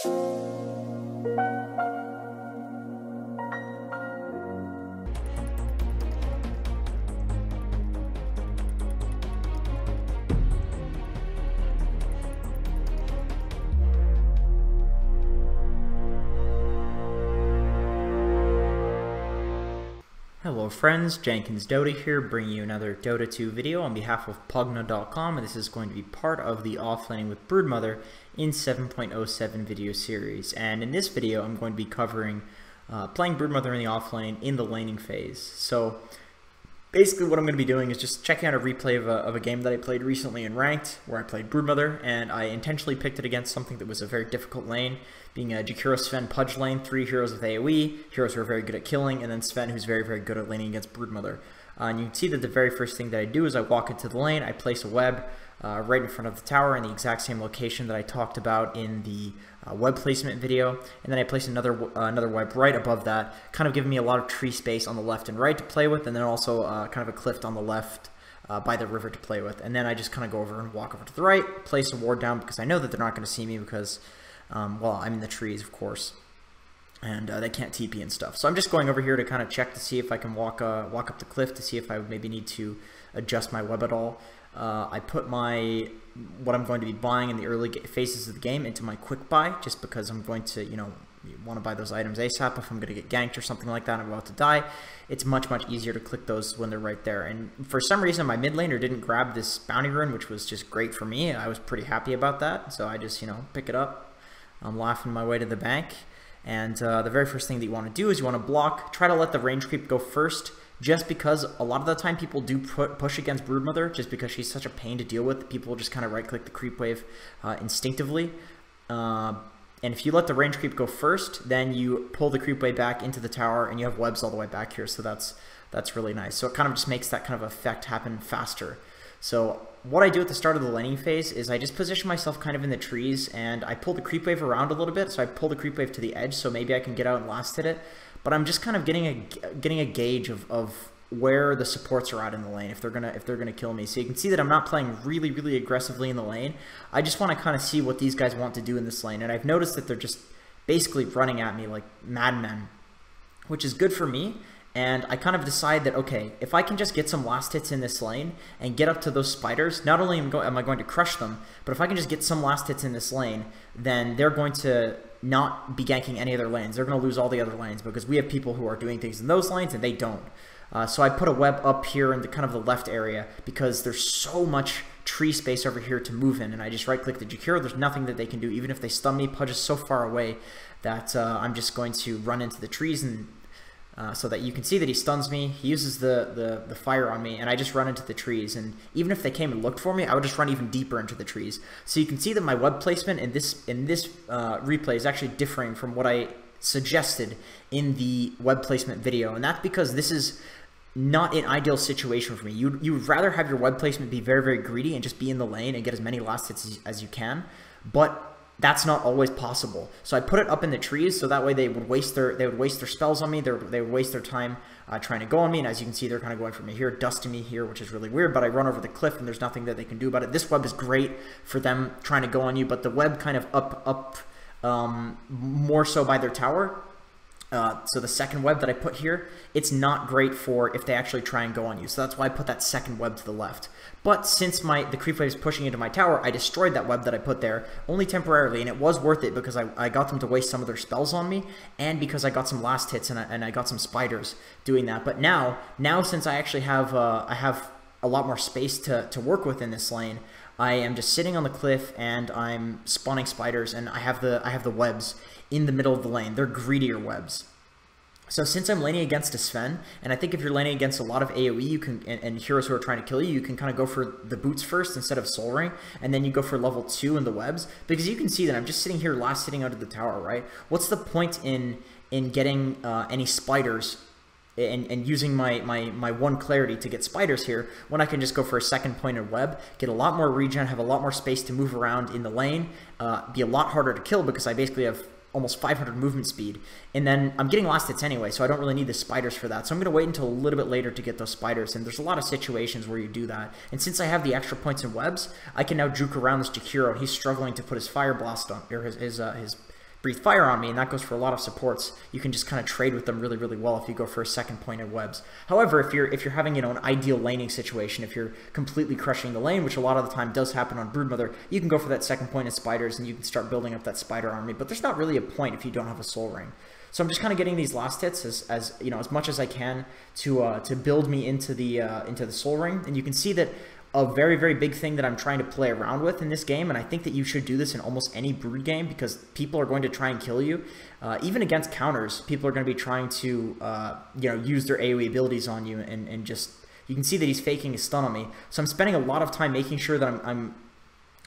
Thank you. Friends, Jenkins Dota here, bringing you another Dota 2 video on behalf of PVGNA.com, and this is going to be part of the Offlaning with Broodmother in 7.07 video series. And in this video, I'm going to be covering uh, playing Broodmother in the offlane in the laning phase. So basically what I'm going to be doing is just checking out a replay of a, of a game that I played recently in Ranked, where I played Broodmother, and I intentionally picked it against something that was a very difficult lane, being a Jakiro Sven Pudge lane, three heroes with AoE, heroes who are very good at killing, and then Sven who's very, very good at laning against Broodmother. Uh, and you can see that the very first thing that I do is I walk into the lane, I place a web, uh, right in front of the tower in the exact same location that I talked about in the uh, web placement video. And then I place another uh, another web right above that, kind of giving me a lot of tree space on the left and right to play with, and then also uh, kind of a cliff on the left uh, by the river to play with. And then I just kind of go over and walk over to the right, place a ward down because I know that they're not going to see me because, um, well, I'm in the trees, of course and uh, they can't TP and stuff. So I'm just going over here to kind of check to see if I can walk walk up the cliff to see if I maybe need to adjust my web at all. Uh, I put my what I'm going to be buying in the early phases of the game into my quick buy, just because I'm going to, you know, want to buy those items ASAP if I'm going to get ganked or something like that I'm about to die. It's much, much easier to click those when they're right there. And for some reason, my mid laner didn't grab this bounty rune, which was just great for me. I was pretty happy about that. So I just, you know, pick it up. I'm laughing my way to the bank. And uh, the very first thing that you want to do is you want to block, try to let the range creep go first, just because a lot of the time people do push against Broodmother just because she's such a pain to deal with. People just kind of right-click the creep wave uh, instinctively. Uh, and if you let the range creep go first, then you pull the creep wave back into the tower and you have webs all the way back here. So that's that's really nice. So it kind of just makes that kind of effect happen faster. So what I do at the start of the laning phase is I just position myself kind of in the trees and I pull the creep wave around a little bit. So I pull the creep wave to the edge so maybe I can get out and last hit it but I'm just kind of getting a getting a gauge of, of where the supports are at in the lane if they're gonna if they're gonna kill me. So you can see that I'm not playing really really aggressively in the lane. I just want to kind of see what these guys want to do in this lane, and I've noticed that they're just basically running at me like madmen, which is good for me. And I kind of decide that okay, if I can just get some last hits in this lane and get up to those spiders, not only am, I going to crush them, but if I can just get some last hits in this lane, then they're going to not be ganking any other lanes. They're going to lose all the other lanes because we have people who are doing things in those lanes and they don't. Uh, so I put a web up here in the kind of the left area because there's so much tree space over here to move in. And I just right click the Jakiro. There's nothing that they can do. Even if they stun me, Pudge is so far away that uh, I'm just going to run into the trees and uh, so that you can see that he stuns me. He uses the, the, the fire on me, and I just run into the trees. And even if they came and looked for me, I would just run even deeper into the trees. So you can see that my web placement in this in this uh, replay is actually differing from what I suggested in the web placement video, and that's because this is not an ideal situation for me. You you would rather have your web placement be very very greedy and just be in the lane and get as many last hits as, as you can, but that's not always possible. So I put it up in the trees so that way they would waste their they would waste their spells on me. They would, they would waste their time uh, trying to go on me. And as you can see, they're kind of going for me here, dusting me here, which is really weird. But I run over the cliff and there's nothing that they can do about it. This web is great for them trying to go on you, but the web kind of up up um, more so by their tower uh, so the second web that I put here, it's not great for if they actually try and go on you. So that's why I put that second web to the left. But since my the creep wave is pushing into my tower, I destroyed that web that I put there, only temporarily, and it was worth it because I, I got them to waste some of their spells on me, and because I got some last hits and I, and I got some spiders doing that. But now, now since I actually have uh, I have a lot more space to, to work with in this lane, I am just sitting on the cliff and I'm spawning spiders and I have the I have the webs in the middle of the lane. They're greedier webs. So since I'm laning against a Sven, and I think if you're laning against a lot of AoE you can and, and, heroes who are trying to kill you, you can kind of go for the boots first instead of Soul Ring, and then you go for level 2 in the webs, because you can see that I'm just sitting here last hitting under the tower, right? What's the point in in getting uh, any spiders and, and using my, my, my one clarity to get spiders here when I can just go for a second pointed web, get a lot more regen, have a lot more space to move around in the lane, uh, be a lot harder to kill because I basically have almost 500 movement speed. And then I'm getting last hits anyway, so I don't really need the spiders for that. So I'm going to wait until a little bit later to get those spiders. And there's a lot of situations where you do that. And since I have the extra points and webs, I can now juke around this Jakiro. He's struggling to put his fire blast on, or his, his, uh, his breathe fire on me, and that goes for a lot of supports. You can just kind of trade with them really, really well if you go for a second pointed webs. However, if you're if you're having you know an ideal laning situation, if you're completely crushing the lane, which a lot of the time does happen on Broodmother, you can go for that second pointed spiders and you can start building up that spider army. But there's not really a point if you don't have a Soul Ring. So I'm just kind of getting these last hits as, as you know as much as I can to uh, to build me into the uh, into the Soul Ring, and you can see that a very, very big thing that I'm trying to play around with in this game, and I think that you should do this in almost any brood game because people are going to try and kill you. Uh, even against counters, people are going to be trying to, uh, you know, use their AoE abilities on you and, and just, you can see that he's faking a stun on me. So I'm spending a lot of time making sure that I'm, I'm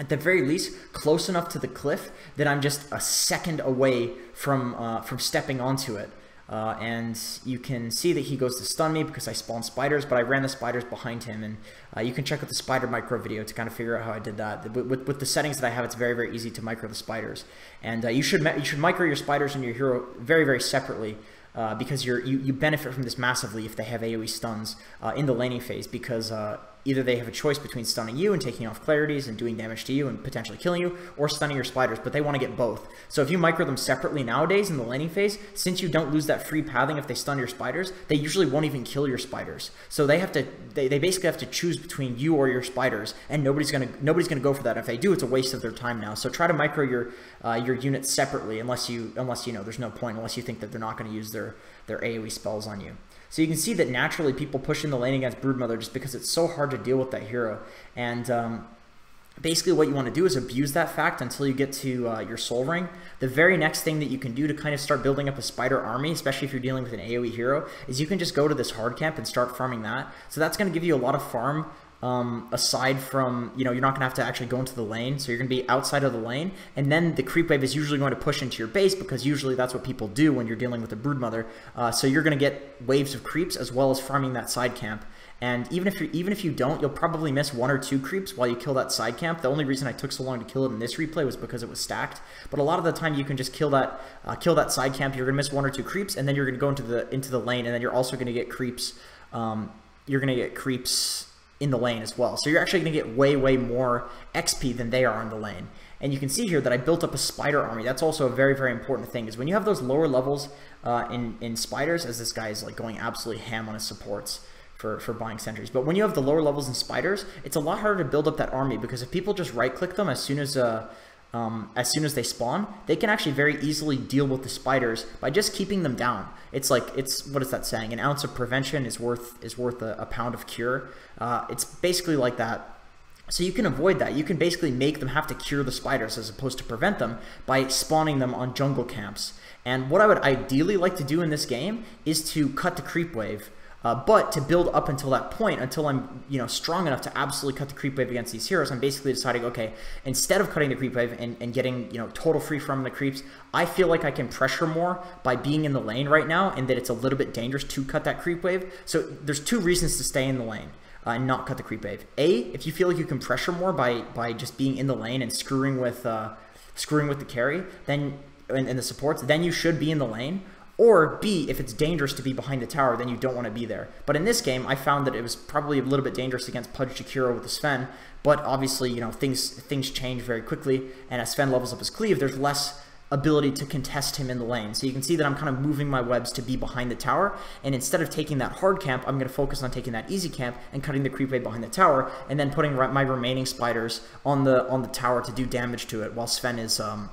at the very least close enough to the cliff that I'm just a second away from, uh, from stepping onto it. Uh, and you can see that he goes to stun me because I spawned spiders, but I ran the spiders behind him. And uh, you can check out the spider micro video to kind of figure out how I did that. With, with, the settings that I have, it's very, very easy to micro the spiders. And uh, you should you should micro your spiders and your hero very, very separately. Uh, because you you benefit from this massively if they have AoE stuns uh, in the laning phase because uh, Either they have a choice between stunning you and taking off clarities and doing damage to you and potentially killing you, or stunning your spiders, but they want to get both. So if you micro them separately nowadays in the laning phase, since you don't lose that free pathing if they stun your spiders, they usually won't even kill your spiders. So they have to, they, they basically have to choose between you or your spiders, and nobody's gonna nobody's gonna go for that. If they do, it's a waste of their time now. So try to micro your uh, your units separately, unless you unless you know there's no point, unless you think that they're not going to use their their AOE spells on you. So you can see that naturally people push in the lane against Broodmother just because it's so hard to deal with that hero. And um, basically what you want to do is abuse that fact until you get to uh, your soul ring. The very next thing that you can do to kind of start building up a spider army, especially if you're dealing with an AoE hero, is you can just go to this hard camp and start farming that. So that's going to give you a lot of farm um, aside from, you know, you're not going to have to actually go into the lane, so you're going to be outside of the lane, and then the creep wave is usually going to push into your base because usually that's what people do when you're dealing with a broodmother. Uh, so you're going to get waves of creeps as well as farming that side camp. And even if you even if you don't, you'll probably miss one or two creeps while you kill that side camp. The only reason I took so long to kill it in this replay was because it was stacked. But a lot of the time, you can just kill that uh, kill that side camp. You're gonna miss one or two creeps, and then you're gonna go into the into the lane, and then you're also gonna get creeps. Um, you're gonna get creeps in the lane as well. So you're actually going to get way, way more XP than they are in the lane. And you can see here that I built up a spider army. That's also a very, very important thing is when you have those lower levels uh, in, in spiders, as this guy is like going absolutely ham on his supports for, for buying sentries. But when you have the lower levels in spiders, it's a lot harder to build up that army because if people just right click them as soon as uh, um, as soon as they spawn, they can actually very easily deal with the spiders by just keeping them down. It's like it's what is that saying? An ounce of prevention is worth is worth a, a pound of cure. Uh, it's basically like that. So you can avoid that. You can basically make them have to cure the spiders as opposed to prevent them by spawning them on jungle camps. And what I would ideally like to do in this game is to cut the creep wave uh, but to build up until that point, until I'm you know strong enough to absolutely cut the creep wave against these heroes, I'm basically deciding, okay, instead of cutting the creep wave and, and getting you know total free from the creeps, I feel like I can pressure more by being in the lane right now, and that it's a little bit dangerous to cut that creep wave. So there's two reasons to stay in the lane. Uh, and not cut the creep wave. A, if you feel like you can pressure more by by just being in the lane and screwing with uh, screwing with the carry, then and, and the supports, then you should be in the lane. Or B, if it's dangerous to be behind the tower, then you don't want to be there. But in this game, I found that it was probably a little bit dangerous against Pudge Jakiro with the Sven, but obviously, you know, things things change very quickly, and as Sven levels up his cleave, there's less ability to contest him in the lane. So you can see that I'm kind of moving my webs to be behind the tower, and instead of taking that hard camp, I'm going to focus on taking that easy camp and cutting the creep wave behind the tower, and then putting my remaining spiders on the on the tower to do damage to it, while Sven is um,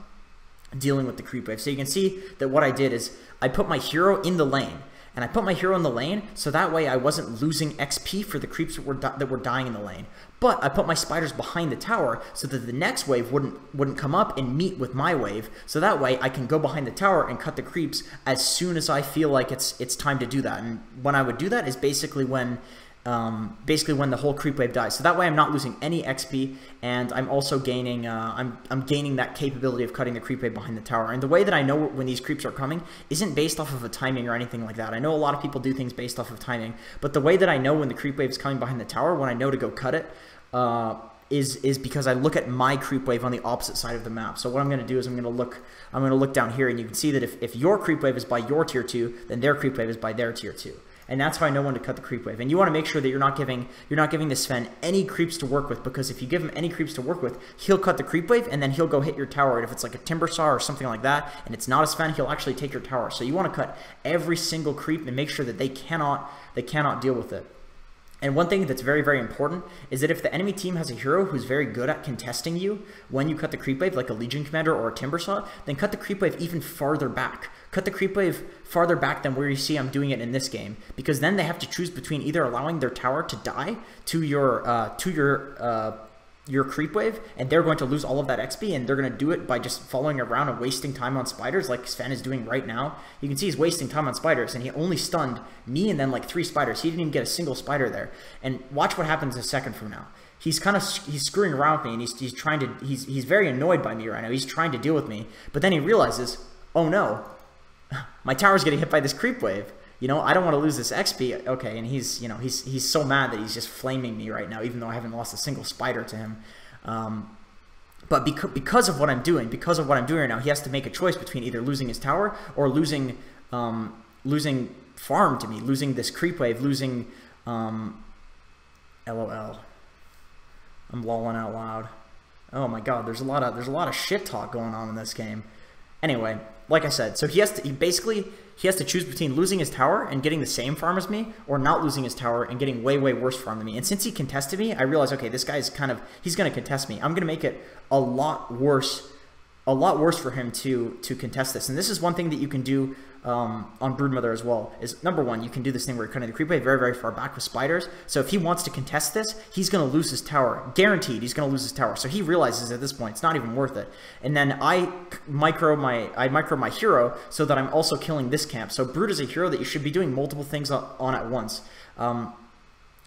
dealing with the creep wave. So you can see that what I did is I put my hero in the lane. And I put my hero in the lane so that way I wasn't losing XP for the creeps that were, that were dying in the lane. But I put my spiders behind the tower so that the next wave wouldn't wouldn't come up and meet with my wave. So that way I can go behind the tower and cut the creeps as soon as I feel like it's it's time to do that. And when I would do that is basically when um, basically when the whole creep wave dies. So that way I'm not losing any XP, and I'm also gaining uh, I'm, I'm gaining that capability of cutting the creep wave behind the tower. And the way that I know when these creeps are coming isn't based off of a timing or anything like that. I know a lot of people do things based off of timing, but the way that I know when the creep wave is coming behind the tower, when I know to go cut it, uh, is is because I look at my creep wave on the opposite side of the map. So what I'm going to do is I'm going to look I'm going to look down here, and you can see that if, if your creep wave is by your tier two, then their creep wave is by their tier two. And that's how I know when to cut the creep wave. And you want to make sure that you're not giving you're not giving the Sven any creeps to work with because if you give him any creeps to work with, he'll cut the creep wave and then he'll go hit your tower. And if it's like a Timbersaw or something like that, and it's not a Sven, he'll actually take your tower. So you want to cut every single creep and make sure that they cannot they cannot deal with it. And one thing that's very, very important is that if the enemy team has a hero who's very good at contesting you when you cut the creep wave, like a Legion Commander or a Timbersaw, then cut the creep wave even farther back. Cut the creep wave farther back than where you see I'm doing it in this game, because then they have to choose between either allowing their tower to die to your uh, to your uh, your creep wave, and they're going to lose all of that XP, and they're going to do it by just following around and wasting time on spiders, like Sven is doing right now. You can see he's wasting time on spiders, and he only stunned me and then like three spiders. He didn't even get a single spider there. And watch what happens a second from now. He's kind of he's screwing around with me, and he's he's trying to he's he's very annoyed by me right now. He's trying to deal with me, but then he realizes, oh no, my tower's getting hit by this creep wave you know, I don't want to lose this XP. Okay, and he's, you know, he's he's so mad that he's just flaming me right now, even though I haven't lost a single spider to him. Um, but because, because of what I'm doing, because of what I'm doing right now, he has to make a choice between either losing his tower or losing um, losing farm to me, losing this creep wave, losing um, LOL. I'm lolling out loud. Oh my god, there's a lot of there's a lot of shit talk going on in this game. Anyway, like I said, so he has to he basically he has to choose between losing his tower and getting the same farm as me, or not losing his tower and getting way way worse farm than me. And since he contested me, I realized okay, this guy's kind of he's going to contest me. I'm going to make it a lot worse, a lot worse for him to to contest this. And this is one thing that you can do um, on Broodmother as well is number one, you can do this thing where you're cutting the creep wave very, very far back with spiders. So if he wants to contest this, he's going to lose his tower. Guaranteed, he's going to lose his tower. So he realizes at this point it's not even worth it. And then I micro my I micro my hero so that I'm also killing this camp. So Brood is a hero that you should be doing multiple things on at once. Um,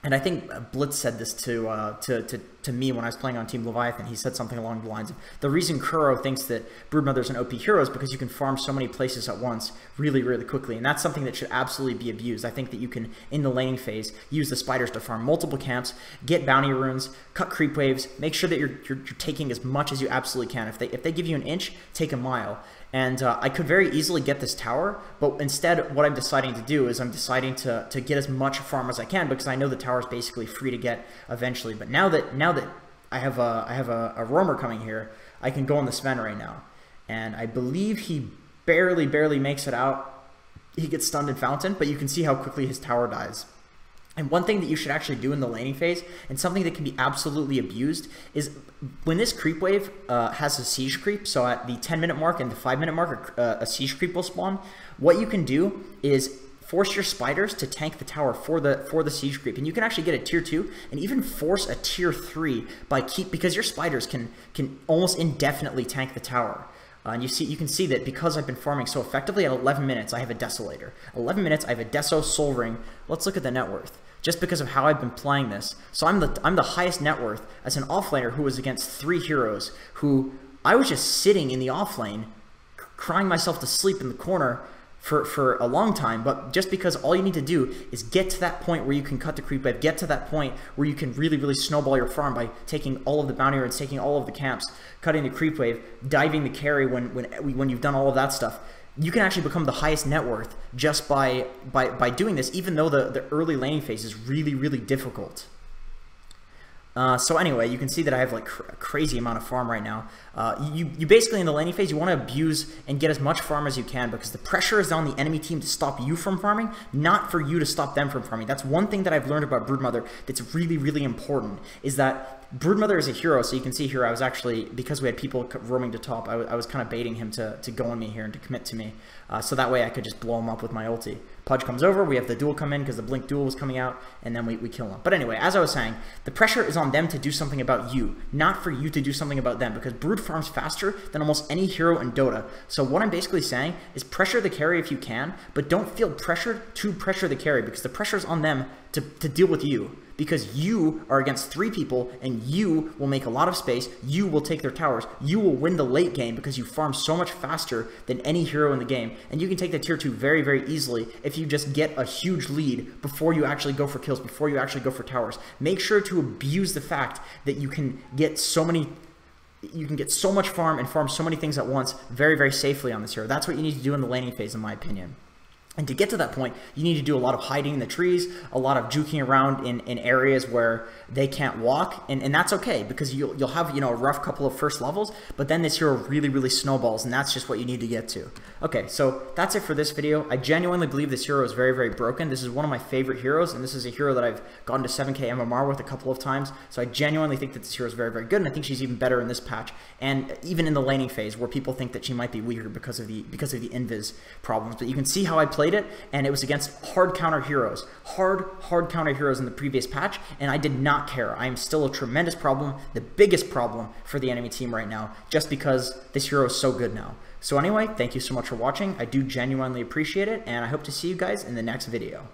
and I think Blitz said this to, uh, to, to, to me when I was playing on Team Leviathan. He said something along the lines of, the reason Kuro thinks that Broodmother's an OP hero is because you can farm so many places at once really, really quickly. And that's something that should absolutely be abused. I think that you can, in the laning phase, use the spiders to farm multiple camps, get bounty runes, cut creep waves, make sure that you're, you're, you're taking as much as you absolutely can. If they, if they give you an inch, take a mile. And uh, I could very easily get this tower, but instead what I'm deciding to do is I'm deciding to, to get as much farm as I can because I know the tower is basically free to get eventually. But now that now that I have a, I have a, a roamer coming here, I can go on the Sven right now. And I believe he barely, barely makes it out. He gets stunned in Fountain, but you can see how quickly his tower dies. And one thing that you should actually do in the laning phase, and something that can be absolutely abused, is when this creep wave uh, has a siege creep, so at the 10 minute mark and the 5 minute mark, uh, a siege creep will spawn, what you can do is force your spiders to tank the tower for the for the siege creep and you can actually get a tier 2 and even force a tier 3 by keep because your spiders can can almost indefinitely tank the tower uh, and you see, you can see that because I've been farming so effectively, at 11 minutes, I have a Desolator. 11 minutes, I have a Deso Soul Ring. Let's look at the net worth just because of how I've been playing this. So I'm the I'm the highest net worth as an offlaner who was against three heroes who I was just sitting in the offlane, crying myself to sleep in the corner for, for a long time, but just because all you need to do is get to that point where you can cut the creep wave, get to that point where you can really, really snowball your farm by taking all of the bounty runes, taking all of the camps, cutting the creep wave, diving the carry when, when, when you've done all of that stuff you can actually become the highest net worth just by by by doing this, even though the the early laning phase is really really difficult. Uh, so anyway, you can see that I have like cr a crazy amount of farm right now. Uh, you, you basically in the laning phase, you want to abuse and get as much farm as you can because the pressure is on the enemy team to stop you from farming, not for you to stop them from farming. That's one thing that I've learned about Broodmother that's really, really important is that Broodmother is a hero, so you can see here I was actually, because we had people roaming to top, I, I was kind of baiting him to, to go on me here and to commit to me. Uh, so that way I could just blow him up with my ulti. Pudge comes over, we have the duel come in because the Blink duel was coming out, and then we, we kill him. But anyway, as I was saying, the pressure is on them to do something about you, not for you to do something about them, because Brood farms faster than almost any hero in Dota. So what I'm basically saying is pressure the carry if you can, but don't feel pressured to pressure the carry, because the pressure is on them to, to deal with you because you are against three people and you will make a lot of space. You will take their towers. You will win the late game because you farm so much faster than any hero in the game. And you can take the tier 2 very, very easily if you just get a huge lead before you actually go for kills, before you actually go for towers. Make sure to abuse the fact that you can get so many you can get so much farm and farm so many things at once very, very safely on this hero. That's what you need to do in the laning phase, in my opinion. And to get to that point, you need to do a lot of hiding in the trees, a lot of juking around in, in areas where they can't walk, and, and that's okay because you'll, you'll have you know a rough couple of first levels, but then this hero really really snowballs, and that's just what you need to get to. Okay, so that's it for this video. I genuinely believe this hero is very very broken. This is one of my favorite heroes, and this is a hero that I've gotten to 7k MMR with a couple of times, so I genuinely think that this hero is very very good, and I think she's even better in this patch, and even in the laning phase where people think that she might be weaker because of the because of the invis problems. But you can see how I played it, and it was against hard counter heroes, hard, hard counter heroes in the previous patch, and I did not care. I am still a tremendous problem, the biggest problem for the enemy team right now, just because this hero is so good now. So anyway, thank you so much for watching. I do genuinely appreciate it, and I hope to see you guys in the next video.